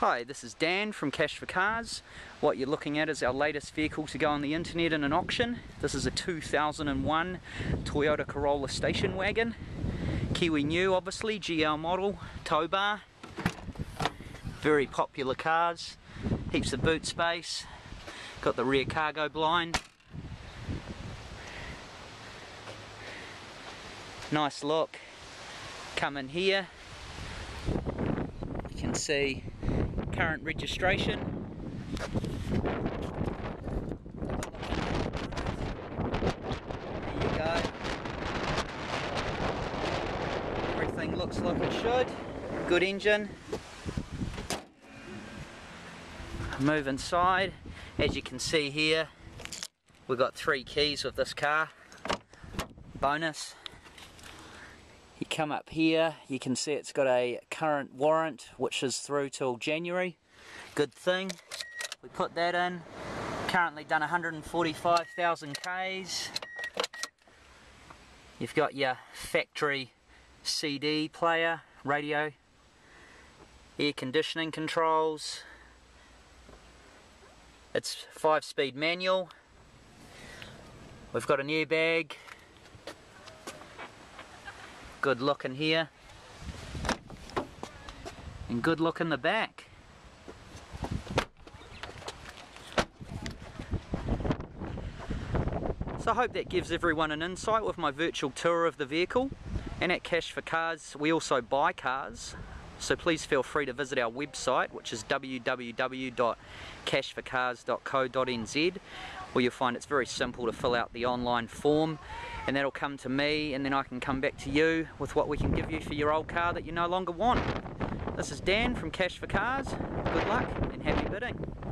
Hi, this is Dan from Cash for Cars. What you're looking at is our latest vehicle to go on the internet in an auction. This is a 2001 Toyota Corolla station wagon. Kiwi new obviously, GL model, tow bar. Very popular cars, heaps of boot space. Got the rear cargo blind. Nice look. Come in here. You can see current registration. There you go. Everything looks like it should. Good engine. Move inside. As you can see here, we've got three keys with this car. Bonus. You come up here, you can see it's got a current warrant which is through till January. Good thing. We put that in. Currently done 145,000 Ks. You've got your factory CD player, radio, air conditioning controls. It's five speed manual. We've got an airbag, Good look in here. And good look in the back. So I hope that gives everyone an insight with my virtual tour of the vehicle. And at Cash for Cars, we also buy cars. So please feel free to visit our website, which is www.cashforcars.co.nz, where you'll find it's very simple to fill out the online form and that'll come to me and then I can come back to you with what we can give you for your old car that you no longer want. This is Dan from Cash for Cars. Good luck and happy bidding.